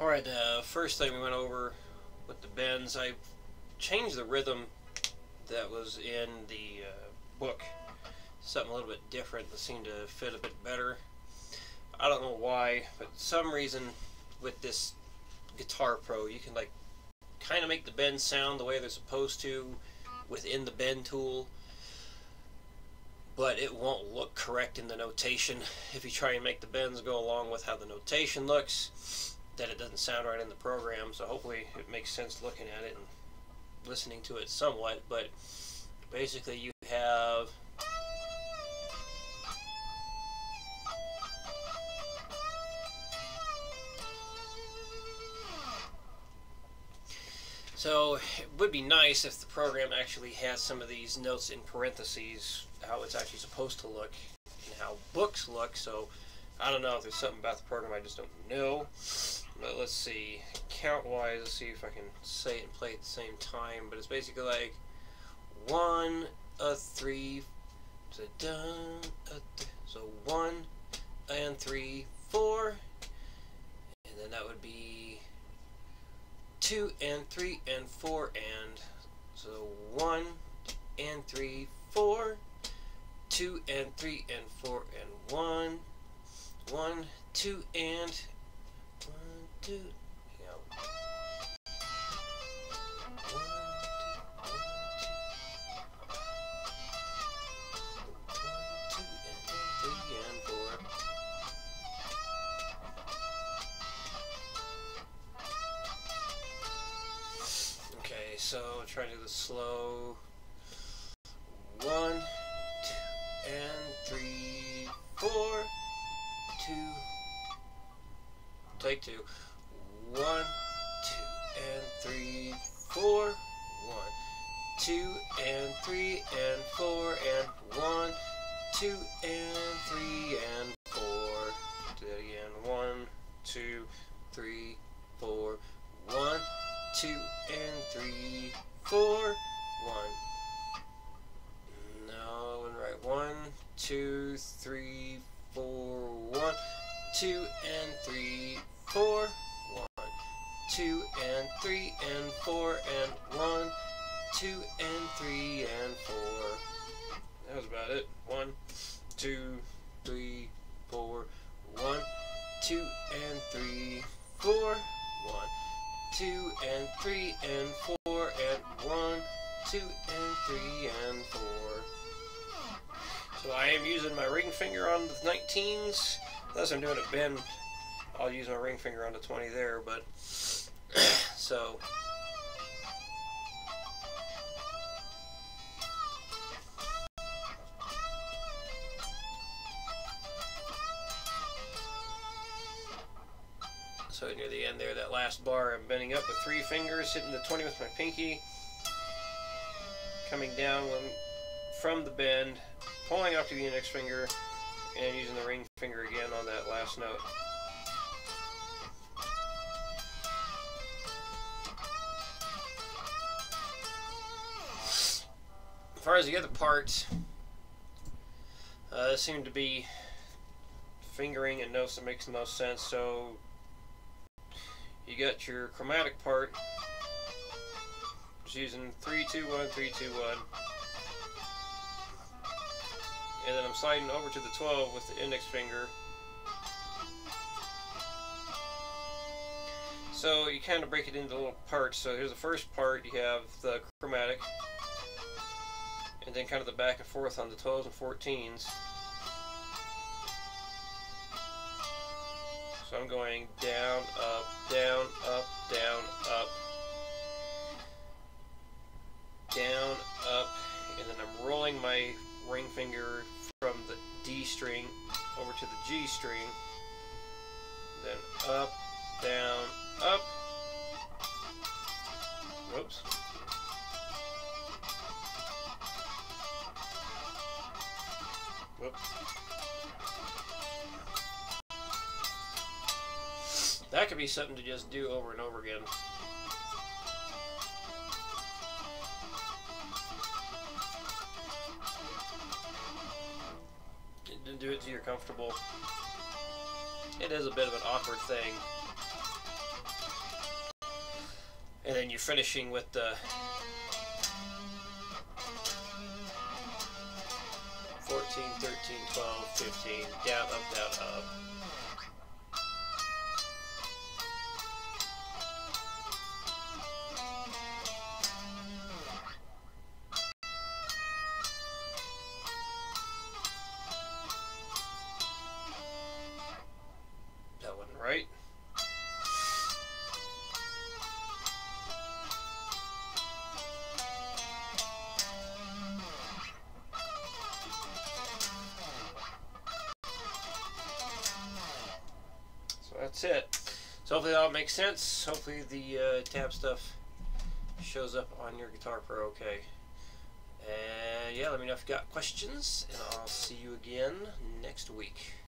Alright, uh, first thing we went over with the bends, I changed the rhythm that was in the uh, book. Something a little bit different that seemed to fit a bit better. I don't know why, but some reason with this Guitar Pro, you can like kind of make the bends sound the way they're supposed to within the bend tool but it won't look correct in the notation if you try and make the bends go along with how the notation looks that it doesn't sound right in the program so hopefully it makes sense looking at it and listening to it somewhat but basically you have So it would be nice if the program actually has some of these notes in parentheses, how it's actually supposed to look, and how books look. So I don't know if there's something about the program I just don't know. But let's see, count-wise, let's see if I can say it and play at the same time. But it's basically like one, a three, so done, so one, and three, four, and then that would be two and three and four and so one and three four two and three and four and one one two and two so try to do the slow. One, two, and three, four, two. Take two. One, two, and three, four. One, two, and three, and four, and one, two, and three, and four. Do that again. One, two, three, four. One, two, and three, four, one. No, right. One, two, three, four, one, two, and three, four, two, and three, and four, and one, two, and three, and four. That was about it. One, two, three, four, one, two, and three, four, one two and three and four and one, two and three and four. So I am using my ring finger on the 19s. Unless I'm doing a bend, I'll use my ring finger on the 20 there, but so So near the end there, that last bar, I'm bending up with three fingers, hitting the 20 with my pinky, coming down from the bend, pulling up to the index finger, and using the ring finger again on that last note. Far as the other parts, uh, seem to be fingering and notes that makes the most sense. So you got your chromatic part just using 3, 2, 1, 3, 2, 1 and then I'm sliding over to the 12 with the index finger. So you kind of break it into little parts. So here's the first part. You have the chromatic and then kind of the back and forth on the 12s and 14s So I'm going down, up, down, up, down, up, down, up, and then I'm rolling my ring finger from the D string over to the G string, then up, down, up, whoops, That could be something to just do over and over again. Do it till you're comfortable. It is a bit of an awkward thing. And then you're finishing with the Fourteen, thirteen, twelve, fifteen, down, up, down, up. That's it. So hopefully that all makes sense. Hopefully the uh, tab stuff shows up on your Guitar Pro okay. And yeah, let me know if you got questions, and I'll see you again next week.